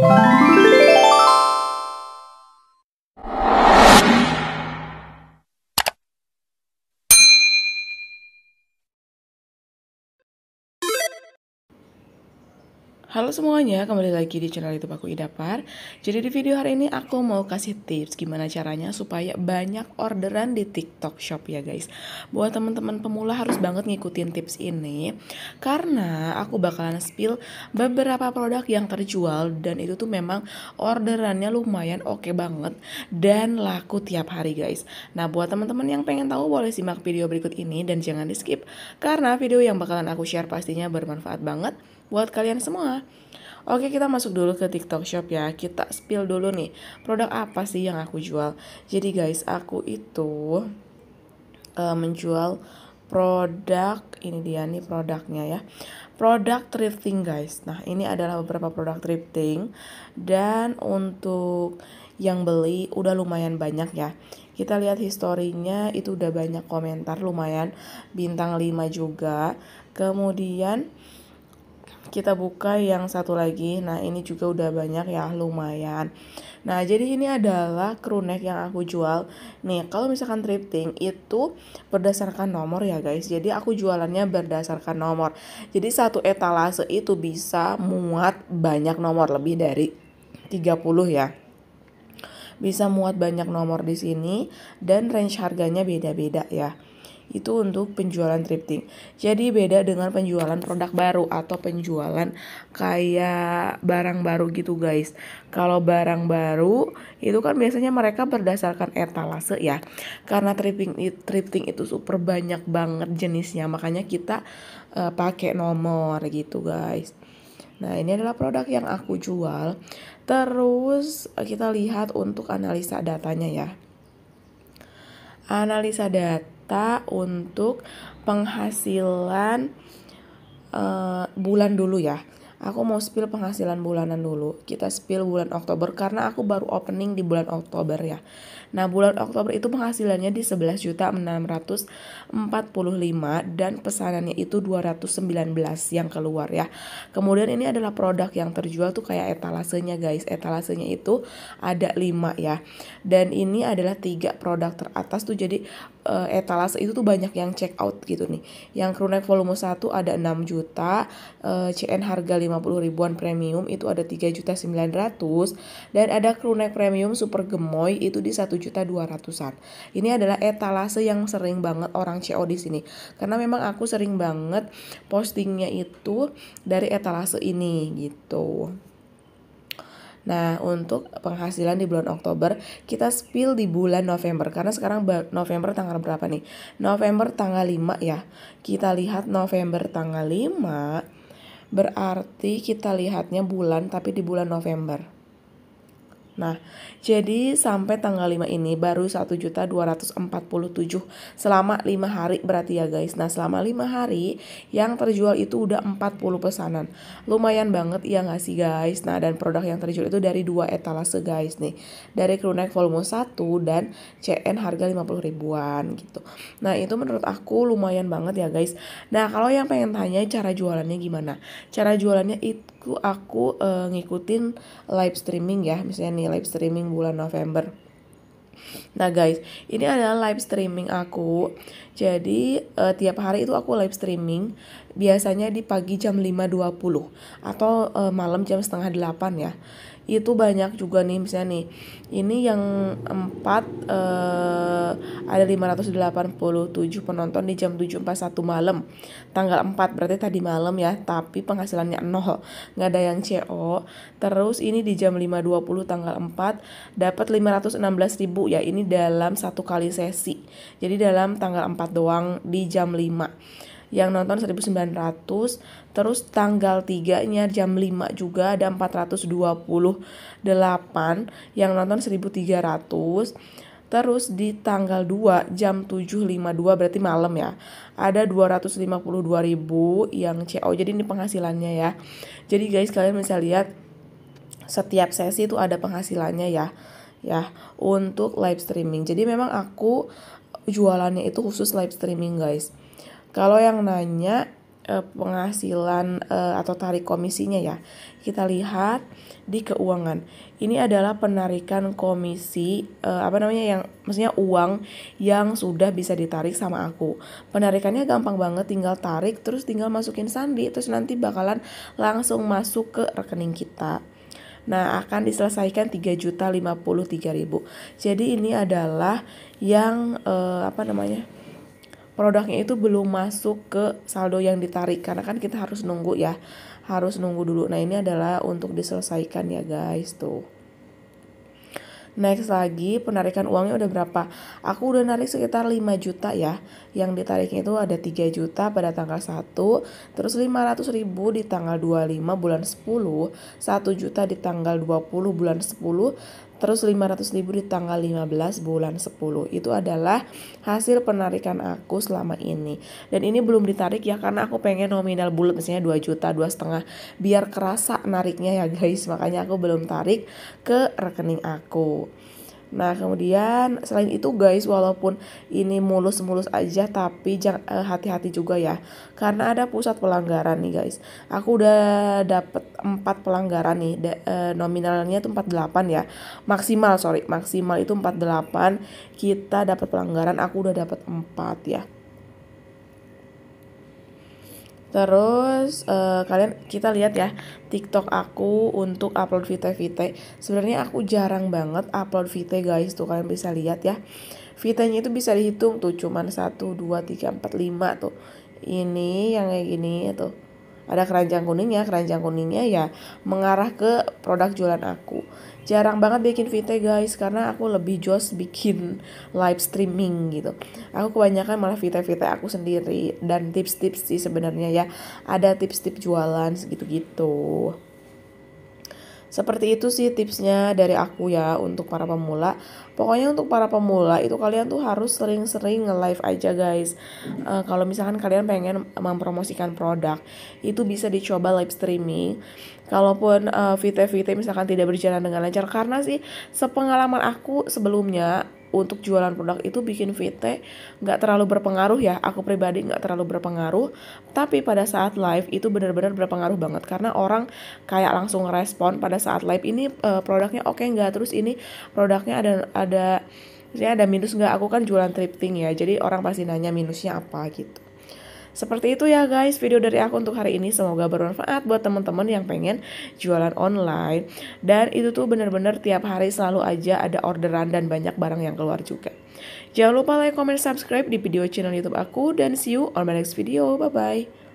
Bye. Halo semuanya, kembali lagi di channel YouTube aku Idapar. Jadi di video hari ini aku mau kasih tips gimana caranya supaya banyak orderan di TikTok Shop ya guys. Buat teman-teman pemula harus banget ngikutin tips ini karena aku bakalan spill beberapa produk yang terjual dan itu tuh memang orderannya lumayan oke okay banget dan laku tiap hari guys. Nah, buat teman-teman yang pengen tahu boleh simak video berikut ini dan jangan di-skip karena video yang bakalan aku share pastinya bermanfaat banget buat kalian semua. Oke kita masuk dulu ke TikTok Shop ya. Kita spill dulu nih Produk apa sih yang aku jual? Jadi guys aku itu uh, Menjual produk Ini dia nih produknya ya. Produk thrifting guys. Nah ini adalah beberapa produk thrifting. Dan untuk yang beli udah lumayan banyak ya. Kita lihat historinya itu udah banyak komentar lumayan. Bintang 5 juga. Kemudian kita buka yang satu lagi. Nah ini juga udah banyak ya lumayan. Nah jadi ini adalah crew neck yang aku jual. Nih kalau misalkan thrifting itu berdasarkan nomor ya guys. Jadi aku jualannya berdasarkan nomor. Jadi satu etalase itu bisa muat banyak nomor lebih dari 30 ya. Bisa muat banyak nomor di sini dan range harganya beda-beda ya itu untuk penjualan thrifting. Jadi beda dengan penjualan produk baru atau penjualan kayak barang baru gitu guys. Kalau barang baru itu kan biasanya mereka berdasarkan etalase ya. Karena thrifting thrifting itu super banyak banget jenisnya, makanya kita uh, pakai nomor gitu guys. Nah, ini adalah produk yang aku jual. Terus kita lihat untuk analisa datanya ya. Analisa data kita untuk penghasilan uh, bulan dulu ya. Aku mau spill penghasilan bulanan dulu. Kita spill bulan Oktober karena aku baru opening di bulan Oktober ya. Nah, bulan Oktober itu penghasilannya di 11 juta 645 dan pesanannya itu 219 yang keluar ya. Kemudian ini adalah produk yang terjual tuh kayak etalasenya guys. Etalasenya itu ada 5 ya. Dan ini adalah tiga produk teratas tuh jadi uh, etalase itu tuh banyak yang check out gitu nih. Yang crewneck volume 1 ada 6 juta, uh, eh, CN harga 50 ribuan premium itu ada 3 juta 900 dan ada crewneck premium super gemoy itu di 1 juta 200-an. Ini adalah etalase yang sering banget orang CO di sini. Karena memang aku sering banget postingnya itu dari etalase ini gitu. Nah, untuk penghasilan di bulan Oktober, kita spill di bulan November. Karena sekarang November tanggal berapa nih? November tanggal 5 ya. Kita lihat November tanggal 5, berarti kita lihatnya bulan tapi di bulan November. Nah, jadi sampai tanggal 5 ini baru 1.247 selama 5 hari berarti ya guys. Nah, selama 5 hari yang terjual itu udah 40 pesanan. Lumayan banget ya gak sih guys. Nah, dan produk yang terjual itu dari dua etalase guys nih. Dari crewneck volume 1 dan CN harga 50 ribuan gitu. Nah, itu menurut aku lumayan banget ya guys. Nah, kalau yang pengen tanya cara jualannya gimana? Cara jualannya itu aku uh, ngikutin live streaming ya. Misalnya nih live streaming bulan November. Nah guys, ini adalah live streaming aku. Jadi uh, tiap hari itu aku live streaming biasanya di pagi jam 5.20 atau uh, malam jam setengah 8 ya itu banyak juga nih misalnya nih. Ini yang empat uh, ada 587 penonton di jam 7.41 malam. Tanggal 4 berarti tadi malam ya tapi penghasilannya nol. Nggak ada yang CO terus ini di jam 5.20 tanggal 4 dapat 516 ribu. Ya ini dalam satu kali sesi. Jadi dalam tanggal 4 doang di jam 5 yang nonton 1900 terus tanggal 3 nya jam 5 juga ada 428 yang nonton 1300 Terus di tanggal 2 jam 7.52 berarti malam ya. Ada 252 ribu yang CO. Jadi ini penghasilannya ya. Jadi guys kalian bisa lihat setiap sesi itu ada penghasilannya ya. Ya, untuk live streaming. Jadi memang aku jualannya itu khusus live streaming guys. Kalau yang nanya uh, penghasilan uh, atau tarik komisinya ya. Kita lihat di keuangan. Ini adalah penarikan komisi uh, apa namanya yang maksudnya uang yang sudah bisa ditarik sama aku. Penarikannya gampang banget, tinggal tarik terus tinggal masukin sandi terus nanti bakalan langsung masuk ke rekening kita. Nah, akan diselesaikan 3.053.000. Jadi ini adalah yang apa namanya? Produknya itu belum masuk ke saldo yang ditarik karena kan kita harus nunggu ya harus nunggu dulu nah ini adalah untuk diselesaikan ya guys tuh Next lagi penarikan uangnya udah berapa? Aku udah narik sekitar 5 juta ya. Yang ditariknya itu ada 3 juta pada tanggal 1, terus 500 ribu di tanggal 25 bulan 10, 1 juta di tanggal 20 bulan 10, terus 500 ribu di tanggal 15 bulan 10 itu adalah hasil penarikan aku selama ini. Dan ini belum ditarik ya karena aku pengen nominal bulat misalnya 2 juta dua setengah. Biar kerasa nariknya ya guys. Makanya aku belum tarik ke rekening aku Nah kemudian selain itu guys walaupun ini mulus-mulus aja tapi jangan uh, hati-hati juga ya karena ada pusat pelanggaran nih guys. Aku udah dapet 4 pelanggaran nih da, uh, nominalnya tuh 48 ya maksimal sorry maksimal itu 48 kita dapat pelanggaran aku udah dapat 4 ya. Terus uh, kalian kita lihat ya TikTok aku untuk upload VT-VT. Sebenarnya aku jarang banget upload VT guys tuh kalian bisa lihat ya. VT-nya itu bisa dihitung tuh cuman 1 2 3 4 5 tuh. Ini yang kayak gini tuh. Ada keranjang kuningnya, keranjang kuningnya ya mengarah ke produk jualan aku. Jarang banget bikin VT guys karena aku lebih jos bikin live streaming gitu. Aku kebanyakan malah VT-VT aku sendiri dan tips-tips sih sebenarnya ya. Ada tips-tips jualan segitu gitu seperti itu sih tipsnya dari aku ya untuk para pemula. Pokoknya untuk para pemula itu kalian tuh harus sering-sering nge-live aja guys. Uh, kalau misalkan kalian pengen mempromosikan produk, itu bisa dicoba live streaming. Kalaupun uh, VT VT misalkan tidak berjalan dengan lancar karena sih sepengalaman aku sebelumnya untuk jualan produk itu bikin VT nggak terlalu berpengaruh ya. Aku pribadi nggak terlalu berpengaruh. Tapi pada saat live itu benar-benar berpengaruh banget. Karena orang kayak langsung respon pada saat live ini uh, produknya oke okay nggak? Terus ini produknya ada ada misalnya ada minus nggak? Aku kan jualan thrifting ya. Jadi orang pasti nanya minusnya apa gitu seperti itu ya guys video dari aku untuk hari ini semoga bermanfaat buat teman-teman yang pengen jualan online dan itu tuh bener-bener tiap hari selalu aja ada orderan dan banyak barang yang keluar juga. Jangan lupa like, comment, subscribe di video channel YouTube aku dan see you on my next video. Bye bye.